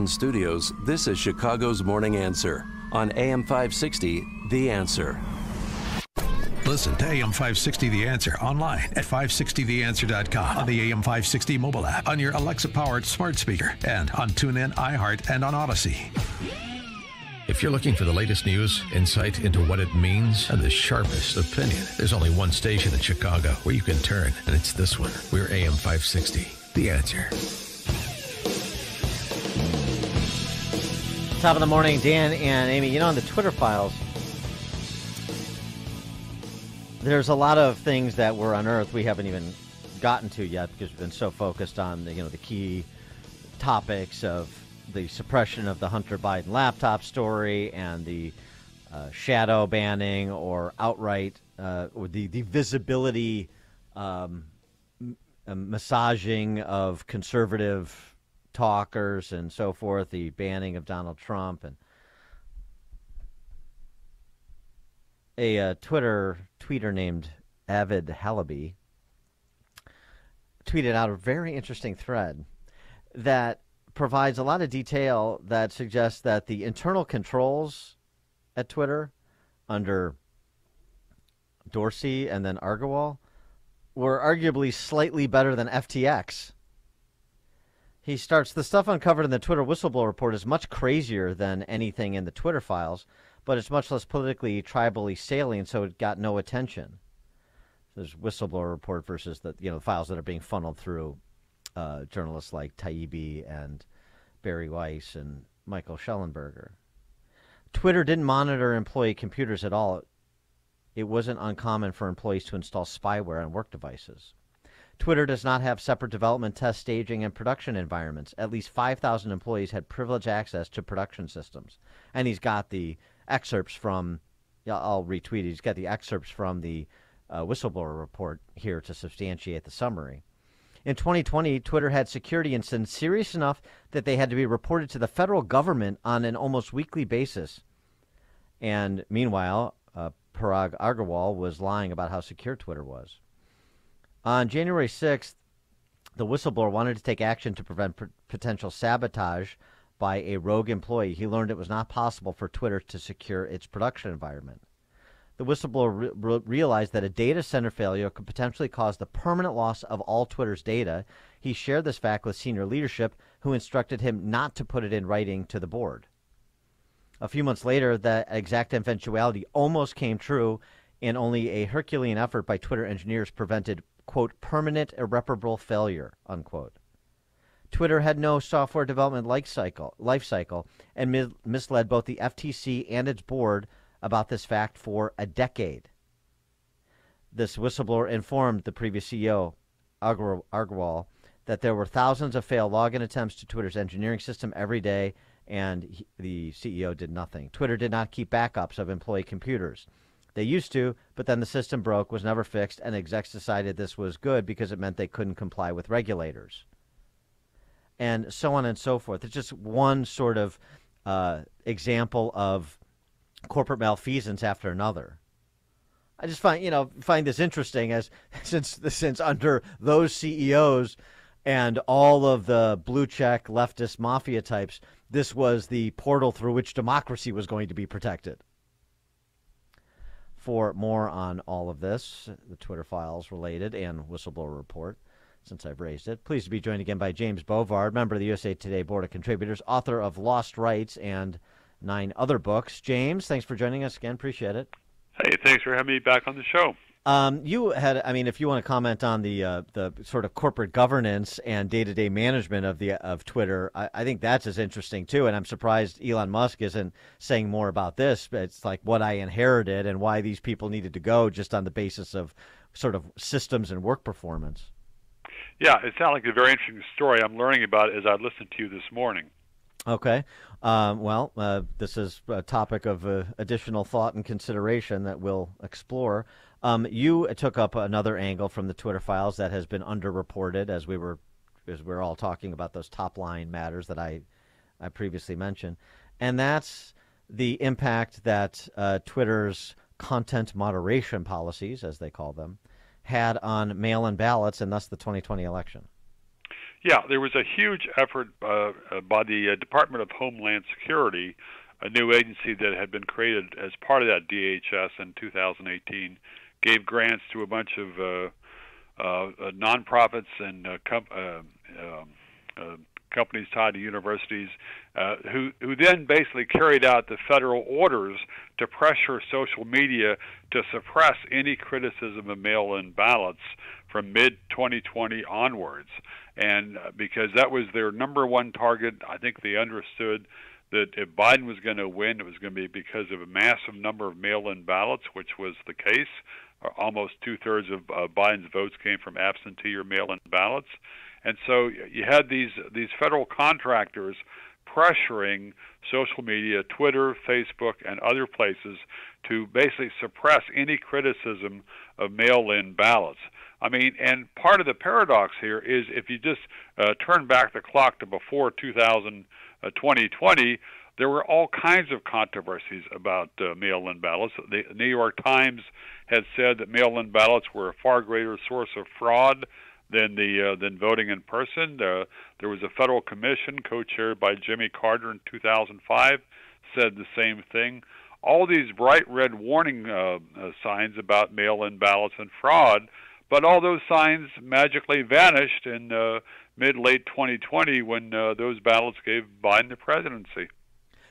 Communication Studios, this is Chicago's Morning Answer on AM 560, The Answer. Listen to AM 560 The Answer online at 560theanswer.com on the AM 560 mobile app, on your Alexa powered smart speaker, and on TuneIn, iHeart, and on Odyssey. If you're looking for the latest news, insight into what it means, and the sharpest opinion, there's only one station in Chicago where you can turn, and it's this one. We're AM 560 The Answer. Top of the morning, Dan and Amy. You know, on the Twitter files, there's a lot of things that were unearthed we haven't even gotten to yet because we've been so focused on the, you know the key topics of the suppression of the Hunter Biden laptop story and the uh, shadow banning or outright uh, or the the visibility um, uh, massaging of conservative talkers and so forth, the banning of Donald Trump and a uh, Twitter tweeter named Avid Halaby tweeted out a very interesting thread that provides a lot of detail that suggests that the internal controls at Twitter under Dorsey and then Agarwal were arguably slightly better than FTX. He starts the stuff uncovered in the Twitter whistleblower report is much crazier than anything in the Twitter files but it's much less politically tribally salient, so it got no attention. There's whistleblower report versus the you know the files that are being funneled through uh, journalists like Taibbi and Bari Weiss and Michael Shellenberger. Twitter didn't monitor employee computers at all. It wasn't uncommon for employees to install spyware on work devices. Twitter does not have separate development, test, staging, and production environments. At least 5,000 employees had privileged access to production systems. And he's got the excerpts from, I'll retweet. He's got the excerpts from the uh, whistleblower report here to substantiate the summary. In 2020, Twitter had security incidents serious enough that they had to be reported to the federal government on an almost weekly basis. And meanwhile, uh, Parag Agarwal was lying about how secure Twitter was. On January 6th, the whistleblower wanted to take action to prevent potential sabotage by a rogue employee, he learned it was not possible for Twitter to secure its production environment. The whistleblower re- realized that a data center failure could potentially cause the permanent loss of all Twitter's data. He shared this fact with senior leadership, who instructed him not to put it in writing to the board. A few months later, that exact eventuality almost came true, and only a Herculean effort by Twitter engineers prevented, quote, permanent irreparable failure, unquote. Twitter had no software development life cycle, life cycle and mis- misled both the FTC and its board about this fact for a decade. This whistleblower informed the previous CEO, Agarwal, that there were thousands of failed login attempts to Twitter's engineering system every day, and he, the CEO did nothing. Twitter did not keep backups of employee computers. They used to, but then the system broke, was never fixed, and execs decided this was good because it meant they couldn't comply with regulators and so on and so forth. It's just one sort of uh, example of corporate malfeasance after another. I just find you know find this interesting as since since under those CEOs and all of the blue check leftist mafia types, this was the portal through which democracy was going to be protected. For more on all of this, the Twitter files related and whistleblower report, since I've raised it. Pleased to be joined again by James Bovard, member of the USA Today Board of Contributors, author of Lost Rights and nine other books. James, thanks for joining us again. Appreciate it. Hey, thanks for having me back on the show. Um, you had, I mean, if you want to comment on the uh, the sort of corporate governance and day to day management of the of Twitter, I, I, think that's as interesting too. And I'm surprised Elon Musk isn't saying more about this. But it's like what I inherited and why these people needed to go, just on the basis of sort of systems and work performance. Yeah, it sounds like a very interesting story. I'm learning about as I listened to you this morning. Okay. Um, well, uh, this is a topic of uh, additional thought and consideration that we'll explore. Um, you took up another angle from the Twitter files that has been underreported as we were as we are all talking about those top line matters that I I previously mentioned, and that's the impact that uh, Twitter's content moderation policies, as they call them, had on mail in ballots and thus the 2020 election. Yeah, there was a huge effort uh, uh, by the uh, Department of Homeland Security, a new agency that had been created as part of that DHS in 2018, gave grants to a bunch of uh, uh, uh, nonprofits and uh, com- uh, um, uh, companies tied to universities, uh, who who then basically carried out the federal orders to pressure social media to suppress any criticism of mail-in ballots from mid 2020 onwards, and because that was their number one target, I think they understood that if Biden was going to win, it was going to be because of a massive number of mail-in ballots, which was the case. Almost two-thirds of uh, Biden's votes came from absentee or mail-in ballots, and so you had these these federal contractors pressuring social media, Twitter, Facebook, and other places to basically suppress any criticism of mail-in ballots. I mean, and part of the paradox here is if you just uh, turn back the clock to before 2000, uh, 2020, there were all kinds of controversies about uh, mail-in ballots. The New York Times had said that mail-in ballots were a far greater source of fraud than the uh, than voting in person. Uh, there was a federal commission co-chaired by Jimmy Carter in 2005 said the same thing. All these bright red warning uh, uh, signs about mail-in ballots and fraud, but all those signs magically vanished in uh, mid late 2020 when uh, those ballots gave Biden the presidency.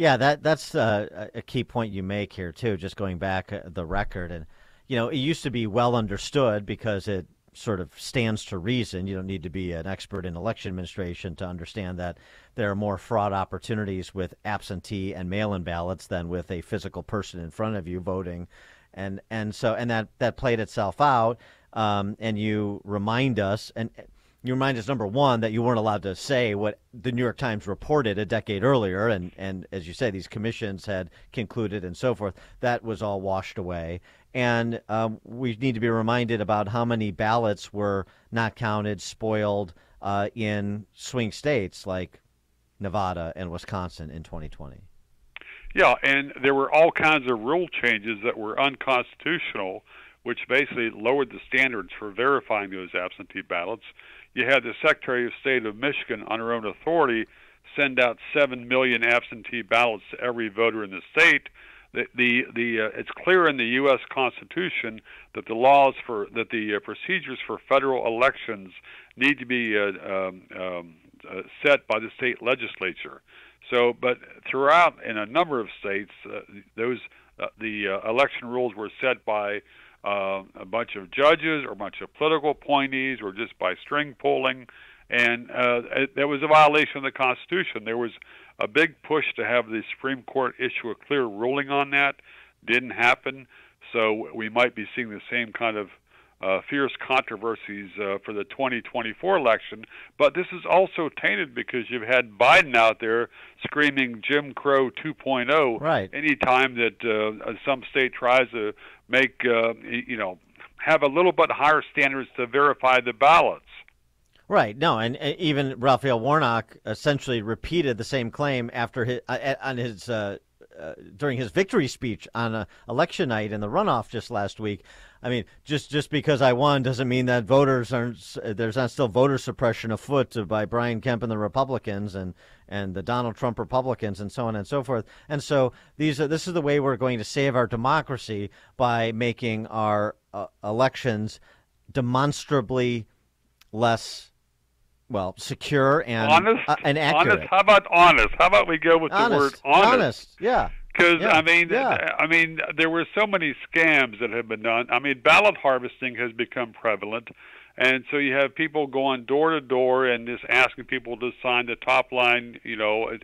Yeah, that that's uh, a key point you make here too. Just going back uh, the record, and you know, it used to be well understood because it sort of stands to reason. You don't need to be an expert in election administration to understand that there are more fraud opportunities with absentee and mail-in ballots than with a physical person in front of you voting, and and so and that that played itself out. Um, and you remind us and you remind us number one that you weren't allowed to say what the New York Times reported a decade earlier, and and as you say, these commissions had concluded and so forth. That was all washed away, and um, we need to be reminded about how many ballots were not counted, spoiled uh, in swing states like Nevada and Wisconsin in 2020. Yeah, and there were all kinds of rule changes that were unconstitutional, which basically lowered the standards for verifying those absentee ballots you had the Secretary of State of Michigan, on her own authority, send out seven million absentee ballots to every voter in the state. The the, the uh, it's clear in the U.S. Constitution that the laws for that the uh, procedures for federal elections need to be uh, um, um, uh, set by the state legislature. So, but throughout in a number of states, uh, those uh, the election rules were set by uh, a bunch of judges or a bunch of political appointees or just by string pulling. And uh, it, that was a violation of the Constitution. There was a big push to have the Supreme Court issue a clear ruling on that. Didn't happen. So we might be seeing the same kind of uh, fierce controversies uh, for the 2024 election. But this is also tainted because you've had Biden out there screaming Jim Crow 2.0 right. anytime that uh, some state tries to make, uh, you know, have a little bit higher standards to verify the ballots. Right. No, and, and even Raphael Warnock essentially repeated the same claim after his uh, on his uh, uh, during his victory speech on uh, election night in the runoff just last week. I mean, just just because I won doesn't mean that voters aren't. There's not still voter suppression afoot by Brian Kemp and the Republicans and and the Donald Trump Republicans and so on and so forth. And so these are this is the way we're going to save our democracy by making our uh, elections demonstrably less well secure and honest uh, and accurate. Honest. How about honest? How about we go with honest, the word honest? Honest. Yeah. Because Yeah, I mean, yeah. I mean, there were so many scams that have been done. I mean, ballot harvesting has become prevalent, and so you have people going door to door and just asking people to sign the top line. You know,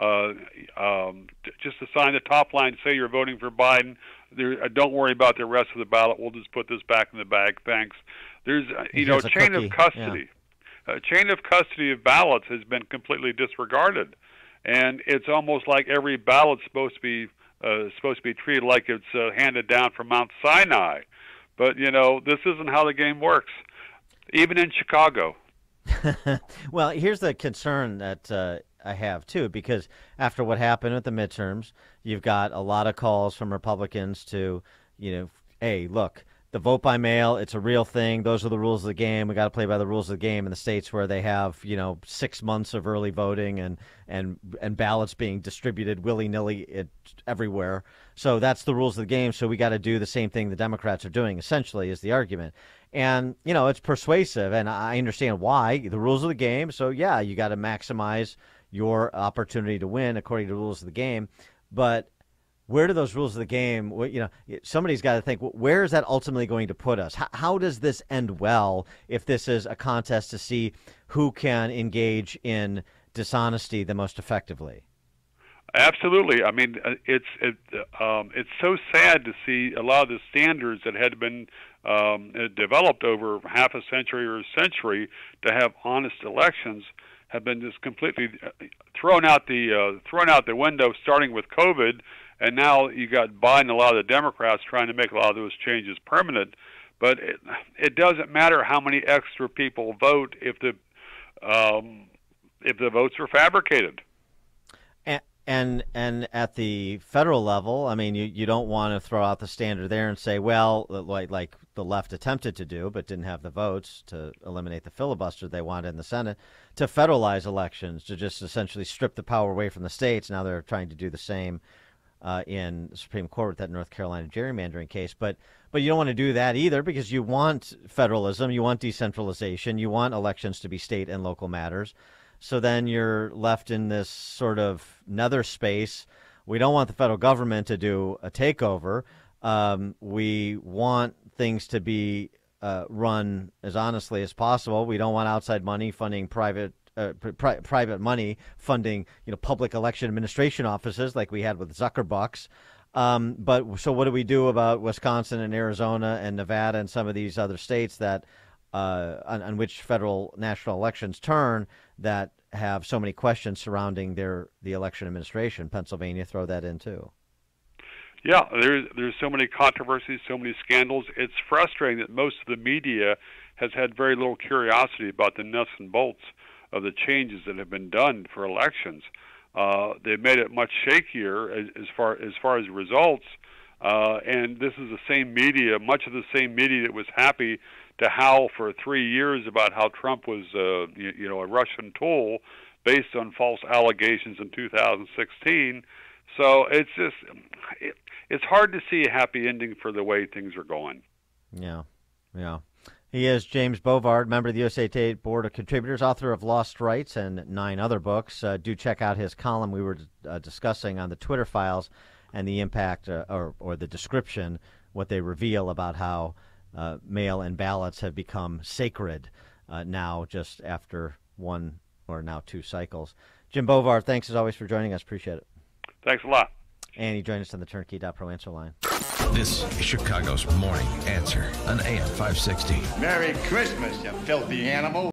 uh, um, just to sign the top line, say you're voting for Biden. There, uh, don't worry about the rest of the ballot. We'll just put this back in the bag. Thanks. There's, uh, you know, Here's chain cookie. of custody. A chain of custody of ballots has been completely disregarded and it's almost like every ballot's supposed to be uh, supposed to be treated like it's uh, handed down from Mount Sinai. But you know, this isn't how the game works. Even in Chicago. well, here's the concern that uh, I have too, because after what happened at the midterms, you've got a lot of calls from Republicans to, you know, hey, look, the vote by mail, it's a real thing. Those are the rules of the game. We got to play by the rules of the game in the states where they have, you know, six months of early voting and and and ballots being distributed willy nilly everywhere. So that's the rules of the game. So we got to do the same thing the Democrats are doing. Essentially, is the argument. And you know, it's persuasive, and I understand why the rules of the game. So yeah, you got to maximize your opportunity to win according to the rules of the game. But where do those rules of the game you know somebody's got to think where is that ultimately going to put us? How, how, does this end well if this is a contest to see who can engage in dishonesty the most effectively? Absolutely. I mean uh, it's it, um, it's so sad to see a lot of the standards that had been um, developed over half a century or a century to have honest elections have been just completely uh, thrown out the uh, thrown out the window starting with covid and now you got Biden, a lot of the Democrats trying to make a lot of those changes permanent. But it, it doesn't matter how many extra people vote if the um, if the votes are fabricated. And, and and at the federal level, I mean, you, you don't want to throw out the standard there and say, well, like like the left attempted to do, but didn't have the votes to eliminate the filibuster they wanted in the Senate, to federalize elections, to just essentially strip the power away from the states. Now they're trying to do the same uh, in Supreme Court with that North Carolina gerrymandering case. But but you don't want to do that either because you want federalism, you want decentralization, you want elections to be state and local matters. So then you're left in this sort of nether space. We don't want the federal government to do a takeover. Um, we want things to be uh, run as honestly as possible. We don't want outside money funding private uh, pri- private money funding, you know, public election administration offices like we had with Zuckerbucks. Um, but so what do we do about Wisconsin and Arizona and Nevada and some of these other states that uh, on, on, which federal national elections turn that have so many questions surrounding their the election administration? Pennsylvania, throw that in too. Yeah, there's there's so many controversies, so many scandals. It's frustrating that most of the media has had very little curiosity about the nuts and bolts of the changes that have been done for elections. Uh, they've made it much shakier as, as far as far as results. Uh, and this is the same media, much of the same media that was happy to howl for three years about how Trump was, uh, you, you know, a Russian tool based on false allegations in 2016. So it's just, it, it's hard to see a happy ending for the way things are going. Yeah, yeah. He is James Bovard, member of the USA Today Board of Contributors, author of Lost Rights and nine other books. Uh, do check out his column we were uh, discussing on the Twitter files and the impact uh, or, or the description, what they reveal about how uh, mail and ballots have become sacred uh, now, just after one or now two cycles. Jim Bovard, thanks as always for joining us. Appreciate it. Thanks a lot. And he joined us on the Turnkey.pro answer line. This is Chicago's Morning Answer on AM 560. Merry Christmas, you filthy animal.